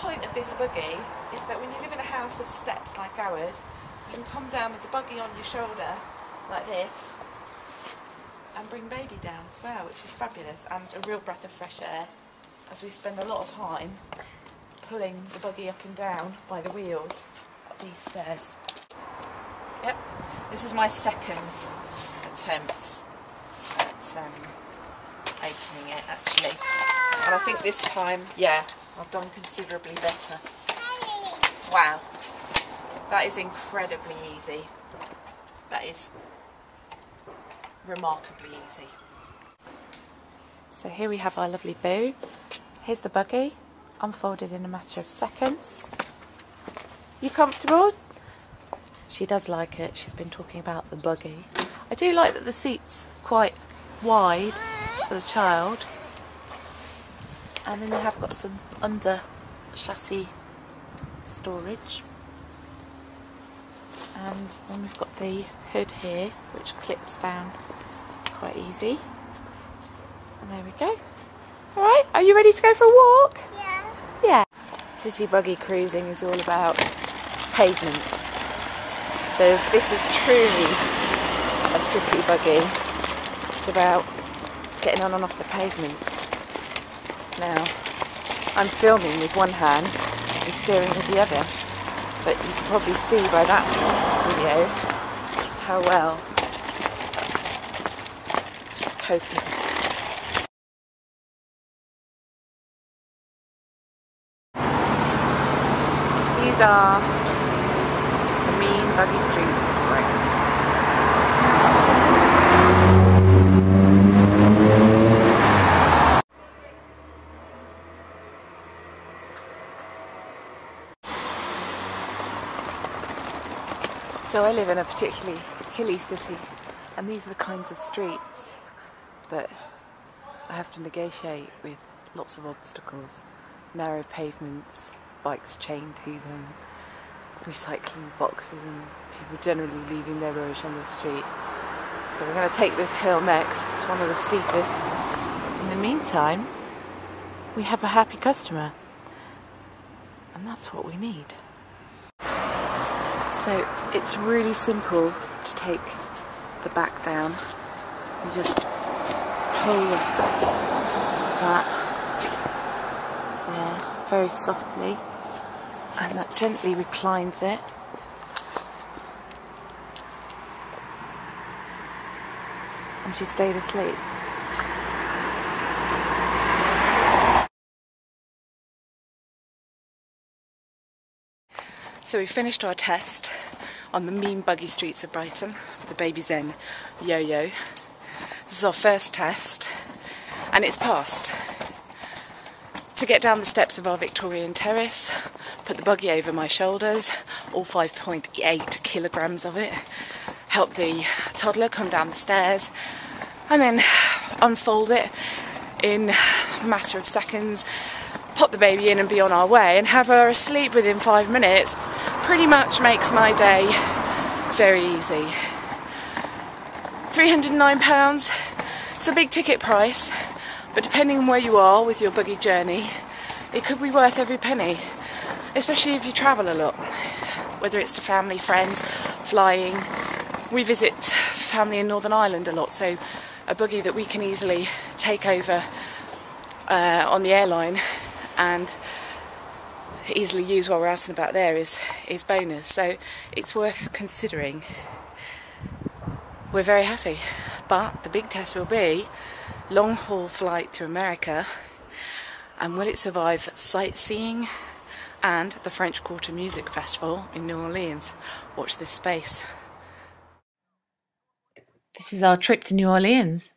point of this buggy is that when you live in a house of steps like ours, you can come down with the buggy on your shoulder like this and bring baby down as well, which is fabulous and a real breath of fresh air as we spend a lot of time pulling the buggy up and down by the wheels up these stairs. Yep, this is my second attempt at um, opening it actually. And I think this time, yeah, I've done considerably better. Wow, that is incredibly easy. That is remarkably easy. So here we have our lovely boo. Here's the buggy, unfolded in a matter of seconds. You comfortable? She does like it. She's been talking about the buggy. I do like that the seat's quite wide for the child. And then you have got some under chassis storage. And then we've got the hood here, which clips down quite easy. And there we go. Alright, are you ready to go for a walk? Yeah. Yeah. City buggy cruising is all about pavements. So if this is truly a city buggy, it's about getting on and off the pavement. Now, I'm filming with one hand and steering with the other, but you can probably see by that video how well that's coping. These are the mean buggy streets of Brighton. So I live in a particularly hilly city and these are the kinds of streets that I have to negotiate with lots of obstacles. Narrow pavements, bikes chained to them, recycling boxes and people generally leaving their rubbish on the street. So we're going to take this hill next, it's one of the steepest. In the meantime, we have a happy customer and that's what we need. So it's really simple to take the back down. You just pull that there very softly and that gently reclines it. And she stayed asleep. So we finished our test on the mean buggy streets of Brighton, the Baby Zen yo-yo. This is our first test and it's passed. To get down the steps of our Victorian terrace, put the buggy over my shoulders, all 5.8 kilograms of it, help the toddler come down the stairs and then unfold it in a matter of seconds, pop the baby in and be on our way and have her asleep within five minutes pretty much makes my day very easy. £309, it's a big ticket price, but depending on where you are with your buggy journey, it could be worth every penny, especially if you travel a lot, whether it's to family, friends, flying. We visit family in Northern Ireland a lot, so a buggy that we can easily take over uh, on the airline and easily use while we're out and about there is, is bonus. So it's worth considering. We're very happy. But the big test will be long haul flight to America and will it survive sightseeing and the French Quarter Music Festival in New Orleans? Watch this space. This is our trip to New Orleans.